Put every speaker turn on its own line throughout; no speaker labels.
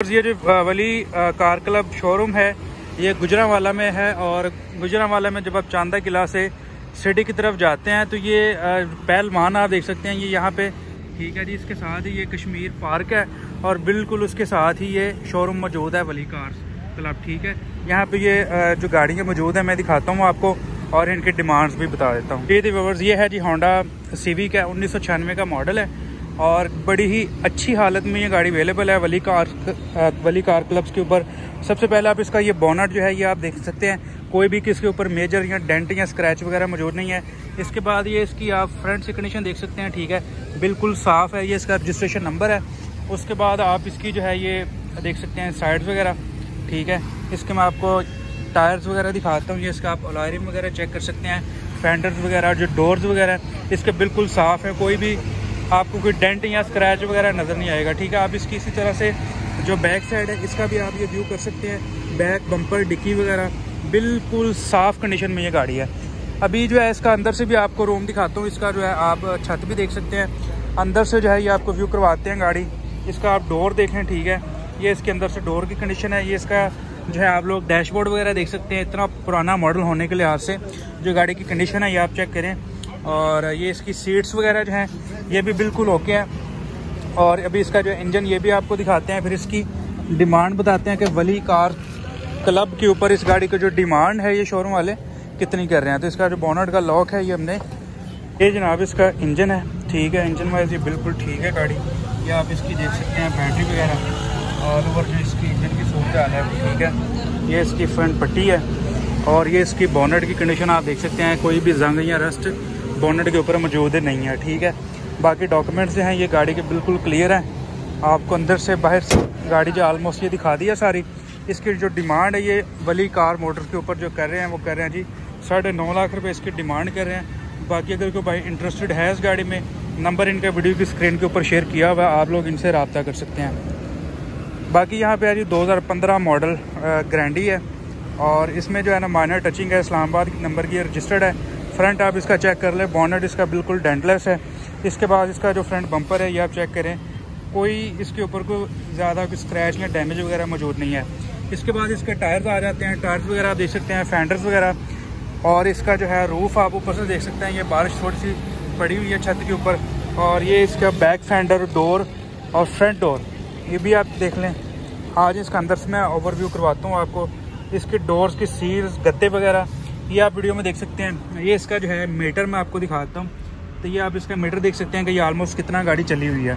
ये जो वली car club showroom है, ये गुजरावाला में है और गुजरावाला में जब आप चांदा किला से सिटी की तरफ़ जाते हैं तो ये पहलवान आप देख सकते हैं, ये यहाँ पे, ठीक है जी, इसके साथ ही ये कश्मीर पार्क है और बिल्कुल उसके साथ ही ये शोरूम मौजूद है वली कार क्लब, ठीक है। यहाँ पे ये जो गाड़ियाँ मौजूद है, मैं दिखाता हूँ आपको और इनकी डिमांड्स भी बता देता हूँ। ये व्यूवर्स ये है जी होंडा सीवी का उन्नीस का मॉडल है। और बड़ी ही अच्छी हालत में ये गाड़ी अवेलेबल है, Wali car Wali car clubs के ऊपर। सबसे पहले आप इसका ये बोनट जो है, ये आप देख सकते हैं। कोई भी किसके ऊपर मेजर या डेंट या स्क्रैच वगैरह मौजूद नहीं है। इसके बाद ये इसकी आप फ्रंट से कंडीशन देख सकते हैं, ठीक है? बिल्कुल साफ़ है ये इसका रजिस्ट्रेशन नंबर है। उसके बाद आप इसकी जो है, ये देख सकते हैं साइड्स वगैरह, ठीक है? इसके मैं आपको टायर्स वगैरह दिखाता हूँ। ये इसका आप अलायरिंग वगैरह चेक कर सकते हैं। फेंडर्स वगैरह, जो डोर्स वगैरह इसके बिल्कुल साफ़ है। कोई भी आपको कोई डेंट या स्क्रैच वगैरह नज़र नहीं आएगा, ठीक है? आप इसकी इसी तरह से जो बैक साइड है, इसका भी आप ये व्यू कर सकते हैं। बैक बम्पर डिक्की वगैरह, बिल्कुल साफ़ कंडीशन में ये गाड़ी है। अभी जो है, इसका अंदर से भी आपको रूम दिखाता हूँ। इसका जो है, आप छत भी देख सकते हैं। अंदर से जो है, ये आपको व्यू करवाते हैं गाड़ी। इसका आप डोर देखें, ठीक है? ये इसके अंदर से डोर की कंडीशन है। ये इसका जो है, आप लोग डैशबोर्ड वगैरह देख सकते हैं। इतना पुराना मॉडल होने के लिहाज से जो गाड़ी की कंडीशन है, ये आप चेक करें। और ये इसकी सीट्स वगैरह जो हैं, ये भी बिल्कुल ओके हैं। और अभी इसका जो इंजन ये भी आपको दिखाते हैं, फिर इसकी डिमांड बताते हैं कि वली कार क्लब के ऊपर इस गाड़ी का जो डिमांड है, ये शोरूम वाले कितनी कर रहे हैं। तो इसका जो बोनट का लॉक है, ये हमने, ये जनाब इसका इंजन है, ठीक है? इंजन वाइज ये बिल्कुल ठीक है गाड़ी। ये आप इसकी देख सकते हैं बैटरी वगैरह। और ओवर जो इसकी इंजन की सूरत हाल है, ठीक है? ये इसकी फ्रंट पट्टी है। और ये इसकी बोनट की कंडीशन आप देख सकते हैं, कोई भी जंग या रस्ट बोनट के ऊपर मौजूद नहीं है, ठीक है? बाकी डॉक्यूमेंट्स हैं, ये गाड़ी के बिल्कुल क्लियर हैं। आपको अंदर से बाहर से गाड़ी जो आलमोस्ट ये दिखा दी है सारी। इसकी जो डिमांड है, ये वली कार मोटर के ऊपर जो कर रहे हैं, वो कर रहे हैं जी। साढ़े नौ लाख रुपए इसकी डिमांड कर रहे हैं। बाकी अगर कोई भाई इंटरेस्टेड है इस गाड़ी में नंबर इनका वीडियो की स्क्रीन के ऊपर शेयर किया हुआ आप लोग इनसे रबता कर सकते हैं। बाकी यहाँ पे जी 2015 मॉडल ग्रैंडी है। और इसमें जो है ना माइनर टचिंग है, इस्लामाबाद नंबर की रजिस्टर्ड है। फ्रंट आप इसका चेक कर लें बॉनेट इसका बिल्कुल डेंटलेस है। इसके बाद इसका जो फ्रंट बम्पर है, ये आप चेक करें, कोई इसके ऊपर कोई ज़्यादा कोई स्क्रैच या डैमेज वगैरह मौजूद नहीं है। इसके बाद इसके टायर्स आ जाते हैं टायर्स वगैरह आप देख सकते हैं फेंडर्स वगैरह। और इसका जो है रूफ़ आप ऊपर से देख सकते हैं, ये बारिश थोड़ी सी पड़ी हुई है छत के ऊपर। और ये इसका बैक फेंडर डोर और फ्रंट डोर ये भी आप देख लें। आज इसका अंदर से मैं ओवरव्यू करवाता हूँ आपको। इसके डोर्स की सील्स गत्ते वगैरह ये आप वीडियो में देख सकते हैं। ये इसका जो है मीटर मैं आपको दिखाता हूँ। तो ये आप इसका मीटर देख सकते हैं कि ये ऑलमोस्ट कितना गाड़ी चली हुई है।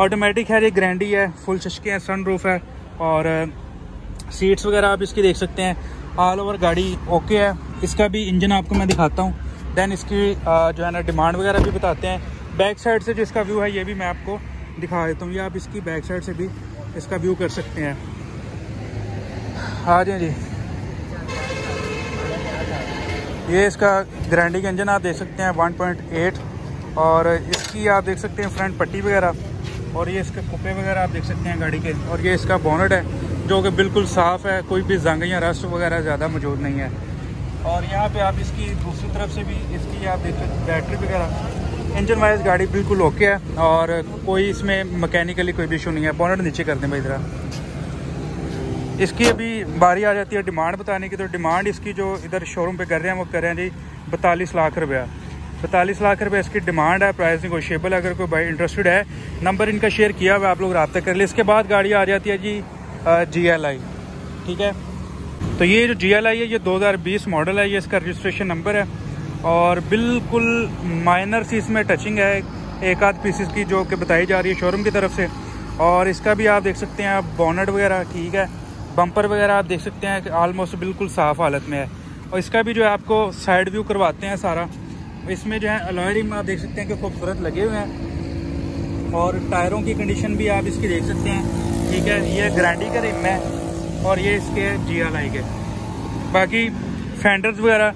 ऑटोमेटिक है, ये ग्रैंडी है फुल चश्के हैं सन रूफ है और सीट्स वगैरह आप इसकी देख सकते हैं। ऑल ओवर गाड़ी ओके है। इसका भी इंजन आपको मैं दिखाता हूँ। देन इसकी जो है ना डिमांड वगैरह भी बताते हैं। बैक साइड से जो इसका व्यू है, ये भी मैं आपको दिखा देता हूँ। ये आप इसकी बैक साइड से भी इसका व्यू कर सकते हैं। हाँ जी जी। ये इसका ग्रैंडिंग इंजन आप देख सकते हैं 1.8 और इसकी आप देख सकते हैं फ्रंट पट्टी वगैरह और ये इसके कुप्पे वगैरह आप देख सकते हैं गाड़ी के और ये इसका बोनट है, जो कि बिल्कुल साफ़ है, कोई भी जंग या रस्ट वगैरह ज़्यादा मौजूद नहीं है। और यहाँ पे आप इसकी दूसरी तरफ़ से भी इसकी आप देख सकते बैटरी वगैरह। इंजन वाइज गाड़ी बिल्कुल ओके है और कोई इसमें मैकेनिकली कोई भी इशू नहीं है। बोनट नीचे कर दें भाई इधर इसकी अभी बारी आ जाती है डिमांड बताने की तो डिमांड इसकी जो इधर शोरूम पे कर रहे हैं, वो कर रहे हैं जी बतालीस लाख रुपया। बतालीस लाख रुपये इसकी डिमांड है प्राइस निगोशियबल अगर कोई भाई इंटरेस्टेड है नंबर इनका शेयर किया हुआ आप लोग रबता कर ले। इसके बाद गाड़ी आ जाती है जी जी एल आई ठीक है? तो ये जो जी एल आई है, ये 2020 मॉडल है, ये इसका रजिस्ट्रेशन नंबर है। और बिल्कुल माइनर सी इसमें टचिंग है, एक आध पीसेस की जो कि बताई जा रही है शोरूम की तरफ़ से। और इसका भी आप देख सकते हैं, आप बॉनट वगैरह, ठीक है? बम्पर वगैरह आप देख सकते हैं कि आलमोस्ट बिल्कुल साफ़ हालत में है। और इसका भी जो है आपको साइड व्यू करवाते हैं सारा। इसमें जो है अलॉयरिंग आप देख सकते हैं कि खूबसूरत लगे हुए हैं। और टायरों की कंडीशन भी आप इसकी देख सकते हैं। ठीक है, ये ग्रांडी का रिम है और ये इसके जी एल आई के। बाकी फेंडर्स वगैरह,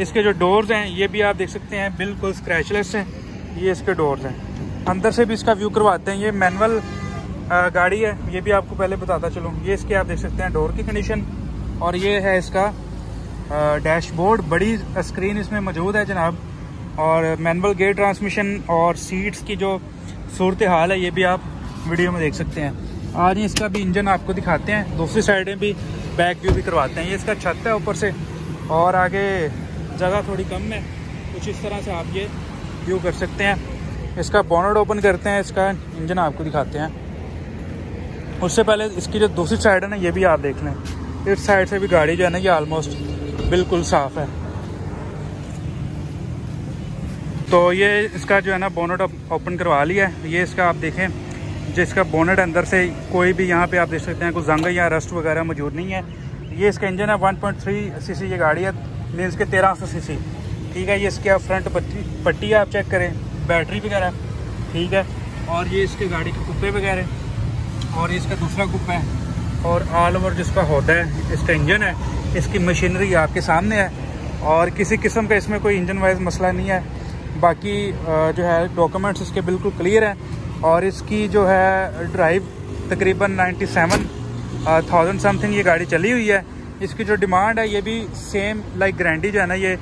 इसके जो डोर्स हैं, ये भी आप देख सकते हैं, बिल्कुल स्क्रैचलेस हैं। ये इसके डोर्स हैं। अंदर से भी इसका व्यू करवाते हैं। ये मैनुअल गाड़ी है, ये भी आपको पहले बताता चलूँ। ये इसके आप देख सकते हैं डोर की कंडीशन और ये है इसका डैशबोर्ड बड़ी स्क्रीन इसमें मौजूद है जनाब। और मैनुअल गेयर ट्रांसमिशन और सीट्स की जो सूरत हाल है, ये भी आप वीडियो में देख सकते हैं। आज इसका भी इंजन आपको दिखाते हैं। दूसरी साइड भी बैक व्यू भी करवाते हैं। ये इसका छत है ऊपर से और आगे जगह थोड़ी कम है। कुछ इस तरह से आप ये व्यू कर सकते हैं। इसका बोनट ओपन करते हैं, इसका इंजन आपको दिखाते हैं। उससे पहले इसकी जो दूसरी साइड है ना, ये भी आप देख लें। इस साइड से भी गाड़ी जो है ना, ये ऑलमोस्ट बिल्कुल साफ़ है। तो ये इसका जो है ना बोनट ओपन करवा लिया है। ये इसका आप देखें, जिसका बोनट अंदर से कोई भी यहाँ पे आप देख सकते हैं, कोई जंग या रस्ट वगैरह मौजूद नहीं है। ये इसका इंजन है 1.3 सीसी ये गाड़ी है मीन्स के तेरह सौ सी ठीक है, ये इसके आप फ्रंट पट्टी पट्टी आप चेक करें बैटरी वगैरह, ठीक है। और ये इसके गाड़ी के कुप्पे वगैरह। और इसका दूसरा कुप्पा है। और ऑल ओवर जिसका होता है, इसका इंजन है, इसकी मशीनरी आपके सामने है। और किसी किस्म का इसमें कोई इंजन वाइज मसला नहीं है। बाकी जो है डॉक्यूमेंट्स इसके बिल्कुल क्लियर हैं। और इसकी जो है ड्राइव तकरीबन 97 थाउज़ेंड समथिंग ये गाड़ी चली हुई है। इसकी जो डिमांड है, ये भी सेम लाइक ग्रैंडी जो है ना, ये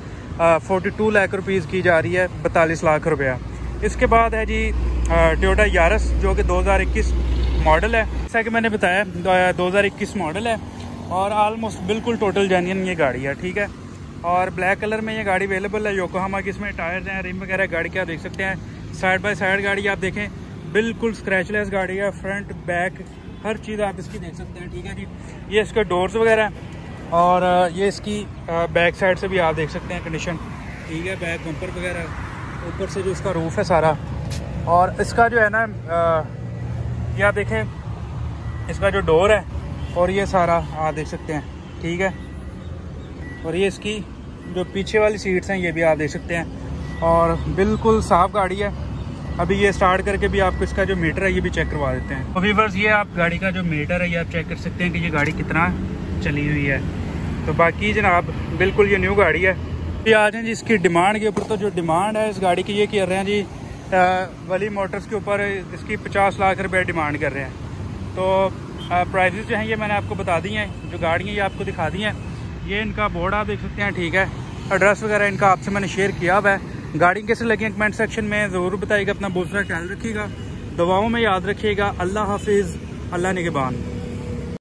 फोर्टी टू लाख रुपीज़ की जा रही है, बतालीस लाख रुपया। इसके बाद है जी टोयोटा यारस जो कि 2021 मॉडल है। जैसा कि मैंने बताया 2021 मॉडल है और आलमोस्ट बिल्कुल टोटल जेन्यन ये गाड़ी है, ठीक है? और ब्लैक कलर में ये गाड़ी अवेलेबल है योकोहामा की इसमें टायर्स हैं रिम वगैरह गाड़ी के आप देख सकते हैं। साइड बाय साइड गाड़ी आप देखें, बिल्कुल स्क्रैचलेस गाड़ी है फ्रंट बैक हर चीज़ आप इसकी देख सकते हैं, ठीक है जी? ये इसके डोर्स वगैरह और ये इसकी बैक साइड से भी आप देख सकते हैं कंडीशन ठीक है? बैक बम्पर वगैरह, ऊपर से जो इसका रूफ है सारा। और इसका जो है ना ये आप देखें, इसका जो डोर है, और ये सारा आप देख सकते हैं, ठीक है? और ये इसकी जो पीछे वाली सीट्स हैं, ये भी आप देख सकते हैं। और बिल्कुल साफ़ गाड़ी है। अभी ये स्टार्ट करके भी आपको इसका जो मीटर है, ये भी चेक करवा देते हैं। अभी बस ये आप गाड़ी का जो मीटर है, ये आप चेक कर सकते हैं कि ये गाड़ी कितना चली हुई है। तो बाकी जनाब, बिल्कुल ये न्यू गाड़ी है। ये आ जाए जी, इसकी डिमांड के ऊपर तो जो डिमांड है इस गाड़ी की, ये कह रहे हैं जी वली मोटर्स के ऊपर इसकी पचास लाख रुपए डिमांड कर रहे हैं। तो प्राइजेस जो हैं ये मैंने आपको बता दी हैं, जो गाड़ियाँ ये आपको दिखा दी हैं, ये इनका बोर्ड आप देख सकते हैं, ठीक है। एड्रेस वगैरह इनका आपसे मैंने शेयर किया हुआ है। गाड़ी कैसे लगी कमेंट सेक्शन में, ज़रूर बताइएगा, अपना बहुत सारा ख्याल रखिएगा। दवाओं में याद रखिएगा। अल्लाह हाफिज़, अल्लाह निगबान।